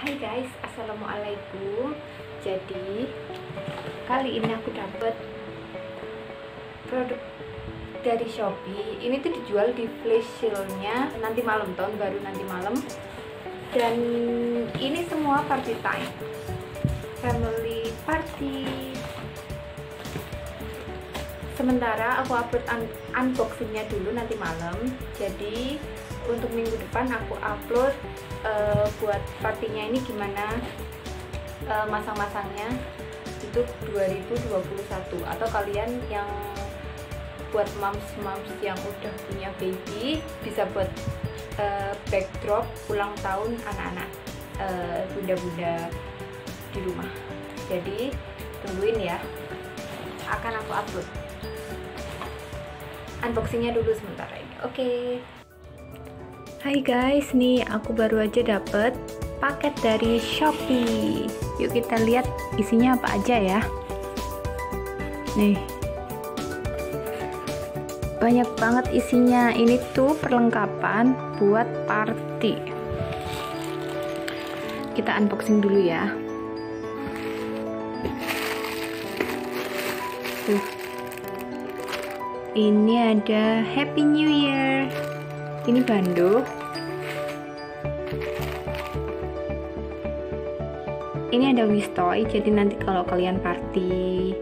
Hai guys, assalamualaikum. Jadi kali ini aku dapat produk dari Shopee. Ini tuh dijual di flash sale-nya nanti malam tahun baru nanti malam. Dan ini semua party time, family party. Sementara aku upload un unboxingnya dulu nanti malam. Jadi untuk minggu depan aku upload uh, buat partinya ini gimana uh, masang-masangnya. Itu 2021 atau kalian yang buat moms-moms yang udah punya baby bisa buat uh, backdrop ulang tahun anak-anak uh, bunda-bunda di rumah. Jadi tungguin ya. Akan aku upload. Unboxingnya dulu sementara ini. Oke. okay. Hai guys, nih aku baru aja dapet paket dari Shopee. Yuk kita lihat isinya apa aja ya. Nih. Banyak banget isinya. Ini tuh perlengkapan buat party. Kita unboxing dulu ya. Tuh. Ini ada Happy New Year ini bando ini ada wistoy jadi nanti kalau kalian party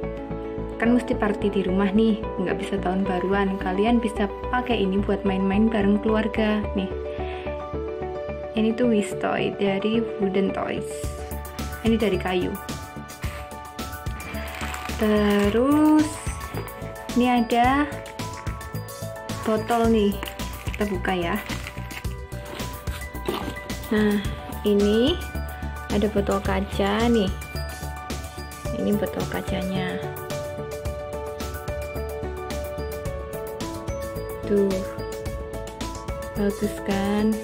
kan mesti party di rumah nih nggak bisa tahun baruan. Kalian bisa pakai ini buat main-main bareng keluarga nih. Ini tuh wistoy dari wooden toys. Ini dari kayu. Terus ini ada botol nih kita buka ya. Nah ini ada botol kaca nih. Ini botol kacanya. Tuh bagus kan?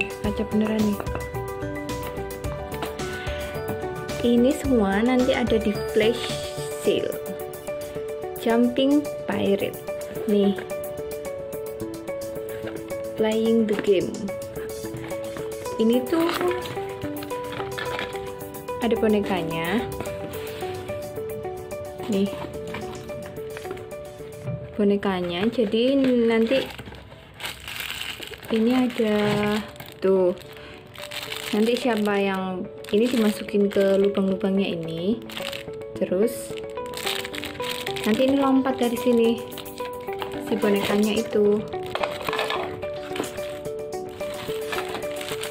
Eh, kaca beneran nih. Ini semua nanti ada di flash sale jumping pirate. Nih playing the game. Ini tuh ada bonekanya. Nih. Bonekanya. Jadi nanti ini ada tuh. Nanti siapa yang ini dimasukin ke lubang-lubangnya ini. Terus nanti ini lompat dari sini si bonekanya itu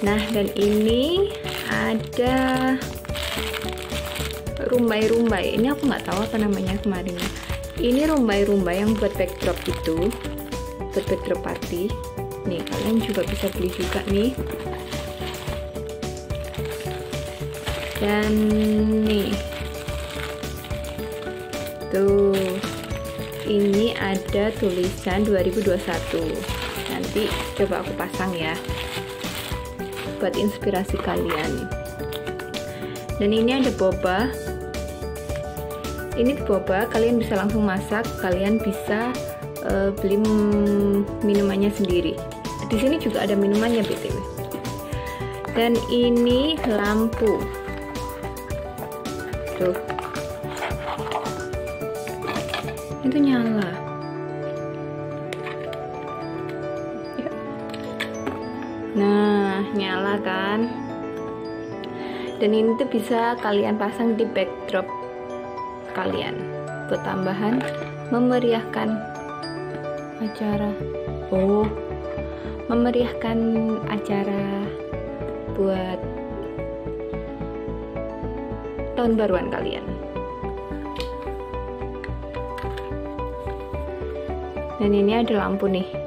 nah dan ini ada rumbai-rumbai. Ini aku nggak tahu apa namanya kemarin. Ini rumbai-rumbai yang buat backdrop itu buat backdrop party. Nih kalian juga bisa beli juga nih. Dan nih. Tuh. Ini ada tulisan 2021 nanti coba aku pasang ya buat inspirasi kalian. Dan ini ada boba. Ini boba kalian bisa langsung masak. Kalian bisa uh, beli minumannya sendiri. Di sini juga ada minumannya btw dan ini lampu. Tuh. Itu nyala. Nah nyala kan. Dan ini tuh bisa kalian pasang di backdrop kalian. Buat tambahan memeriahkan acara. Oh memeriahkan acara buat tahun baruan kalian. Dan ini ada lampu nih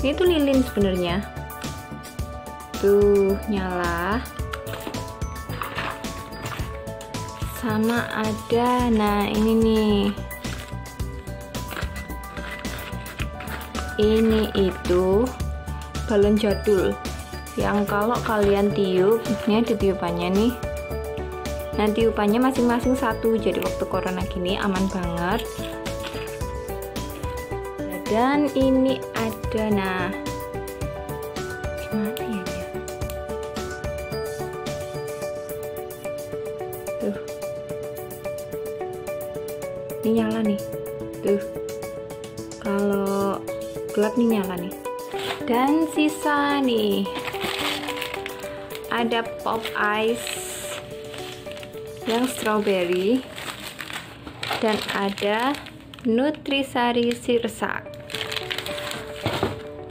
ini tuh lilin sebenarnya. Tuh nyala. Sama ada nah ini nih. Ini itu balon jadul yang kalau kalian tiup ini ada tiupannya nih. Nanti tiupannya masing-masing satu. Jadi waktu corona gini aman banget dan ini ada nah. Gimana ya dia? Tuh ini nyala nih. Tuh kalau gelap nih nyala nih. Dan sisa nih. Ada pop ice yang strawberry. Dan ada nutrisari sirsak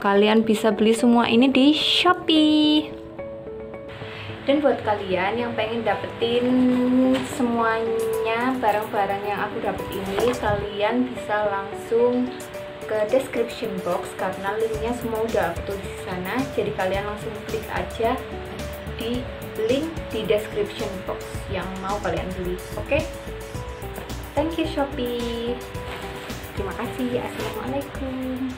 kalian bisa beli semua ini di shopee. Dan buat kalian yang pengen dapetin semuanya barang-barang yang aku dapet ini kalian bisa langsung ke description box karena linknya semua udah aku tulis di sana. Jadi kalian langsung klik aja di link di description box yang mau kalian beli oke? Okay? thank you Shopee. Terima kasih. Assalamualaikum